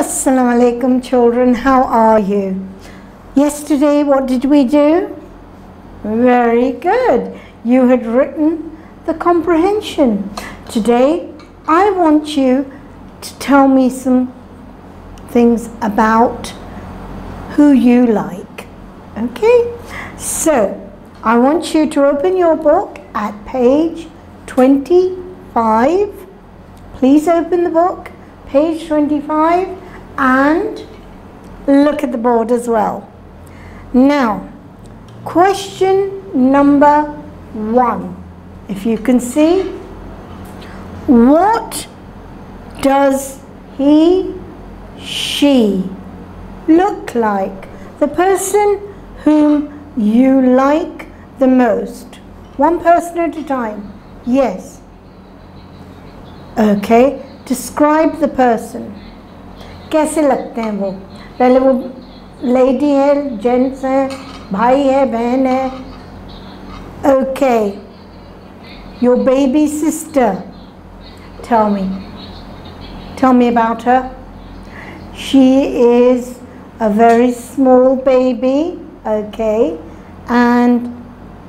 Assalamu alaikum children, how are you? Yesterday what did we do? Very good. You had written the comprehension. Today I want you to tell me some things about who you like. Okay? So I want you to open your book at page 25. Please open the book, page 25, and look at the board as well. Now, question number one. If you can see, what does he, she look like? The person whom you like the most. One person at a time. Yes. Okay. Describe the person. कैसे लगते हैं वो पहले वो lady है gents है भाई है बहन है okay your baby sister tell me tell me about her she is a very small baby okay and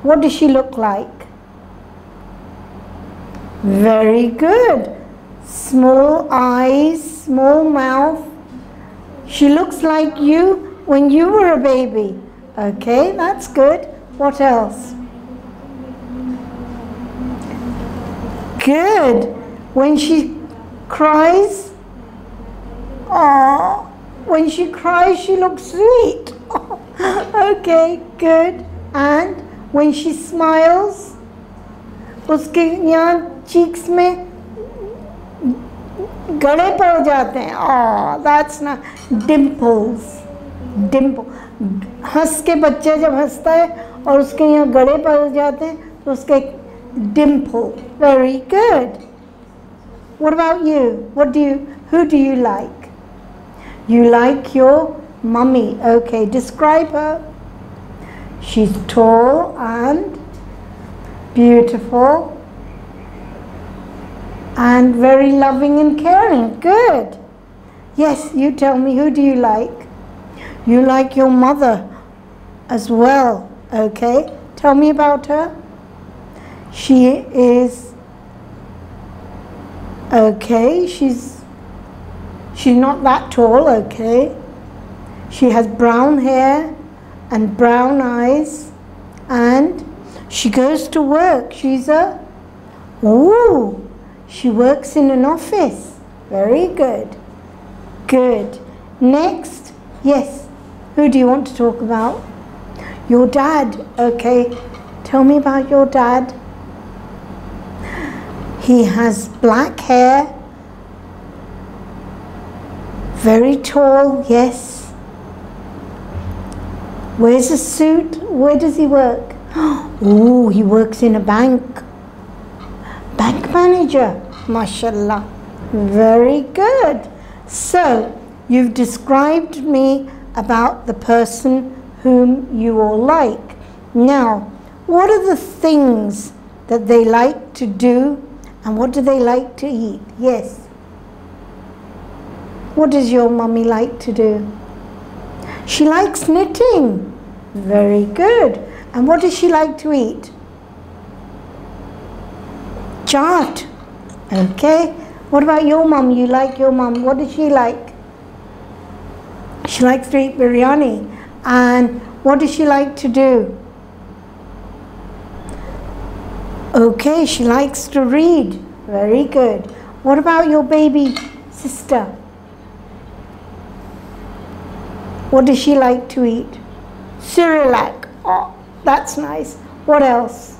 what does she look like very good small eyes small mouth she looks like you when you were a baby. Okay, that's good. What else? Good. When she cries, oh, when she cries, she looks sweet. okay, good. And when she smiles, उसके यहाँ cheeks में गड़े पड़ जाते हैं oh that's not dimples Dimple हंस के बच्चे जब हंसता है और उसके यहाँ गड़े पड़ जाते हैं तो उसके Dimple very good What about you? What do you, who do you like? You like your mummy. Okay, describe her. She's tall and beautiful and very loving and caring. Good. Yes, you tell me, who do you like? You like your mother as well, okay? Tell me about her. She is okay, she's she's not that tall, okay? She has brown hair and brown eyes and she goes to work. She's a ooh, she works in an office. Very good. Good. Next, yes. Who do you want to talk about? Your dad. Okay. Tell me about your dad. He has black hair. Very tall, yes. Wears a suit. Where does he work? Oh, he works in a bank. Manager. Mashallah. Very good. So, you've described me about the person whom you all like. Now, what are the things that they like to do and what do they like to eat? Yes. What does your mummy like to do? She likes knitting. Very good. And what does she like to eat? Chaat. Okay. What about your mum? You like your mum. What does she like? She likes to eat biryani. And what does she like to do? Okay, she likes to read. Very good. What about your baby sister? What does she like to eat? Cerelac. Oh, that's nice. What else?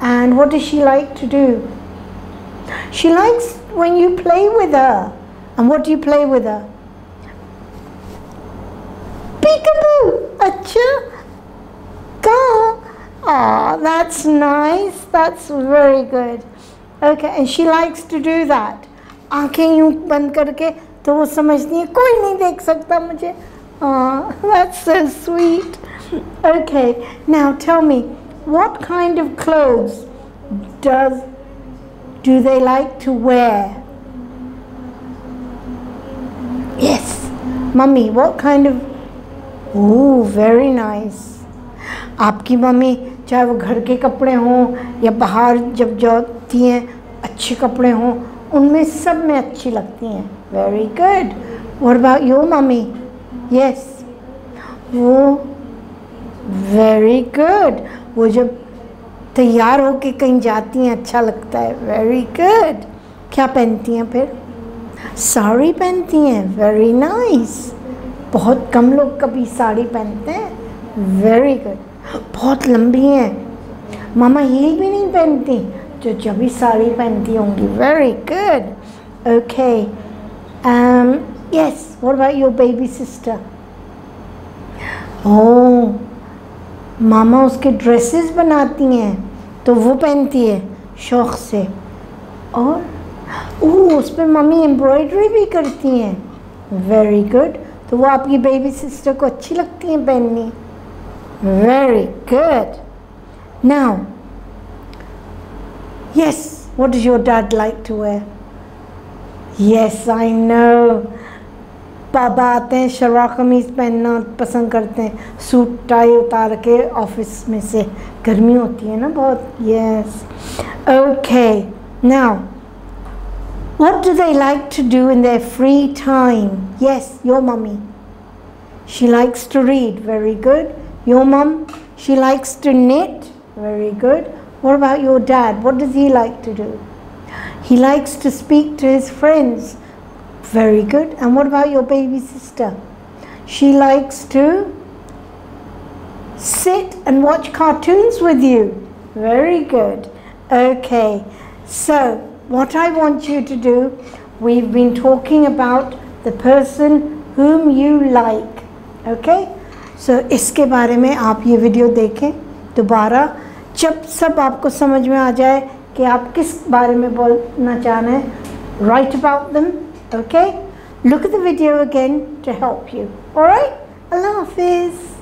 And what does she like to do? She likes when you play with her. And what do you play with her? Peekaboo! Acha! Go! Oh, that's nice. That's very good. Okay, and she likes to do that. आंखें यूं बंद करके तो वो समझती है कोई नहीं देख सकता मुझे Oh, that's so sweet. Okay, now tell me, What kind of clothes does do they like to wear? Yes. Mummy, what kind of. Oh, very nice. आपकी मम्मी चाहे वो घर के कपड़े हों या बाहर जब जाती हैं अच्छे कपड़े हों उनमें सब में अच्छी लगती हैं वेरी गुड और अबाउट योर मम्मी यस वो वेरी गुड वो जब तैयार होके कहीं जाती हैं अच्छा लगता है। वेरी गुड क्या पहनती हैं फिर? साड़ी पहनती हैं। वेरी नाइस बहुत कम लोग कभी साड़ी पहनते हैं। वेरी गुड बहुत लंबी हैं। मामा हील भी नहीं पहनती जो जब भी साड़ी पहनती होंगी। Very good okay yes what about your baby sister oh मामा उसके ड्रेसेस बनाती हैं तो वो पहनती है शौक़ से। और, ओह, उस पर मम्मी एम्ब्रॉयडरी भी करती हैं। वेरी गुड तो वो आपकी बेबी सिस्टर को अच्छी लगती हैं पहननी। Very good now yes what is your dad like to wear yes I know पापा आते हैं शलवार कमीज़ पहनना पसंद करते हैं सूट टाई उतार के ऑफिस में से गर्मी होती है ना बहुत yes okay now What do they like to do in their free time? Yes, your mummy. She likes to read. Very good. Your mum, she likes to knit. Very good. What about your dad? What does he like to do? He likes to speak to his friends. Very good. And what about your baby sister? She likes to sit and watch cartoons with you. Very good. Okay. So, what I want you to do, we've been talking about the person whom you like. Okay? So इसके बारे में आप ये video देखें दोबारा जब सब आपको समझ में आ जाए कि आप किस बारे में बोलना चाह रहे हैं write about them okay? Look at the video again to help you. All right? Allah Hafiz